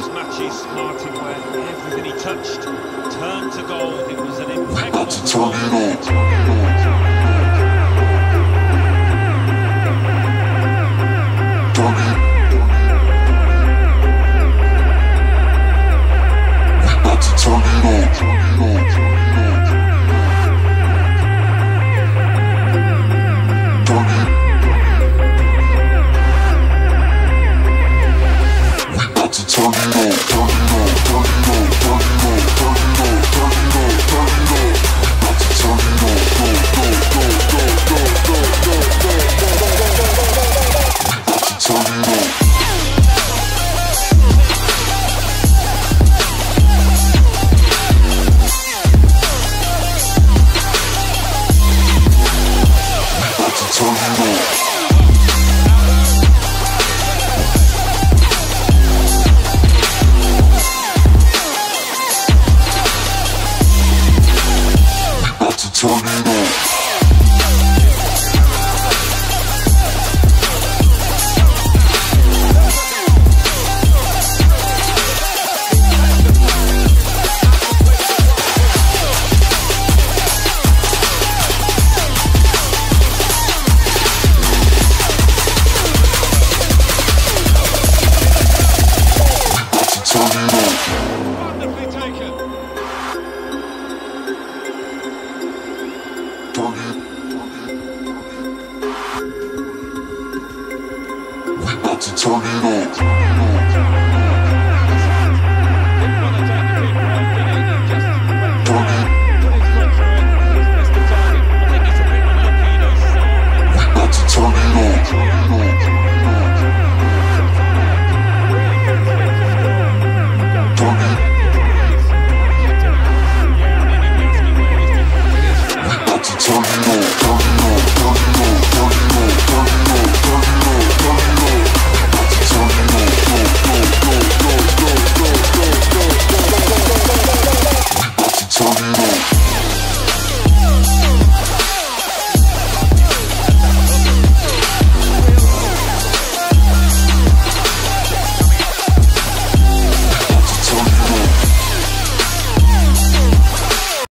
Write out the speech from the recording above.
those matches, Martin where everything he touched turned to gold. It was an impeccable... Tornado! Tornado! turn it up. turn it up. Turn it. turn it up.